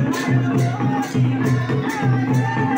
I'm gonna go to the hospital.